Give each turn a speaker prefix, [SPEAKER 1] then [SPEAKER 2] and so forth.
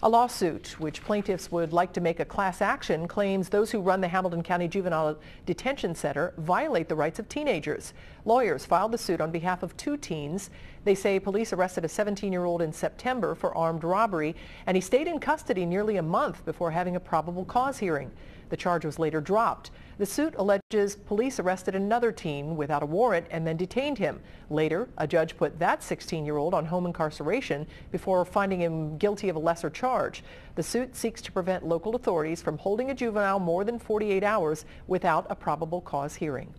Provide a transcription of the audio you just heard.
[SPEAKER 1] A lawsuit, which plaintiffs would like to make a class action, claims those who run the Hamilton County Juvenile Detention Center violate the rights of teenagers. Lawyers filed the suit on behalf of two teens. They say police arrested a 17-year-old in September for armed robbery, and he stayed in custody nearly a month before having a probable cause hearing. The charge was later dropped. The suit alleges police arrested another teen without a warrant and then detained him. Later, a judge put that 16-year-old on home incarceration before finding him guilty of a lesser charge. The suit seeks to prevent local authorities from holding a juvenile more than 48 hours without a probable cause hearing.